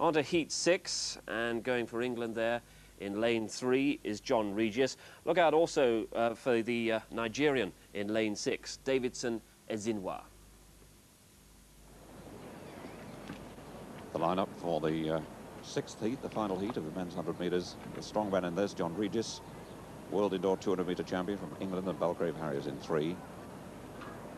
On to Heat 6 and going for England there in lane 3 is John Regis. Look out also uh, for the uh, Nigerian in lane 6, Davidson Ezinwa. The lineup for the uh, sixth heat, the final heat of the men's 100 metres. The strong man in this, John Regis, World Indoor 200 metre champion from England and Belgrave Harriers in 3.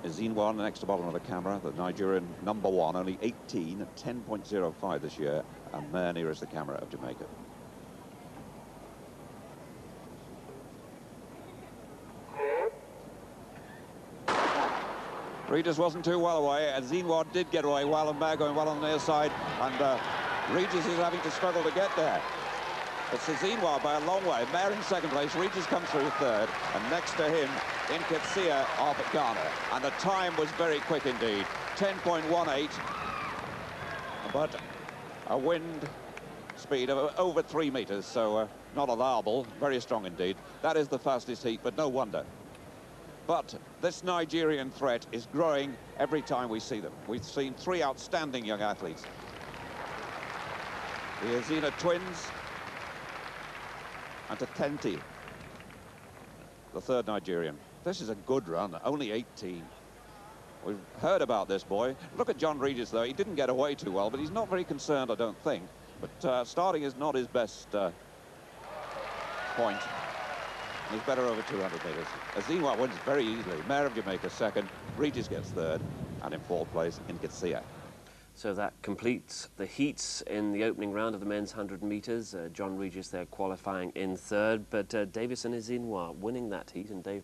Ezinwan next to bottom of the camera, the Nigerian number one, only 18 at 10.05 this year, and there near is the camera of Jamaica. Regis wasn't too well away, and Zinwad did get away well and there, going well on the near side, and uh, Regis is having to struggle to get there. It's Zinwa by a long way. Mair in second place, Regis comes through third, and next to him, Nketia of Ghana. And the time was very quick indeed, 10.18, but a wind speed of over three meters, so uh, not allowable, very strong indeed. That is the fastest heat, but no wonder. But this Nigerian threat is growing every time we see them. We've seen three outstanding young athletes. The Ezinwa twins and Tatenti, the third Nigerian. This is a good run, only 18. We've heard about this boy. Look at John Regis, though. He didn't get away too well, but he's not very concerned, I don't think. But uh, starting is not his best uh, point. He's better over 200 metres. Ezinwa wins very easily. Mair of Jamaica second. Regis gets third. And in fourth place, Nketia. So that completes the heats in the opening round of the men's 100 metres. Uh, John Regis there qualifying in third, but uh, Davidson Ezinwa winning that heat, and Dave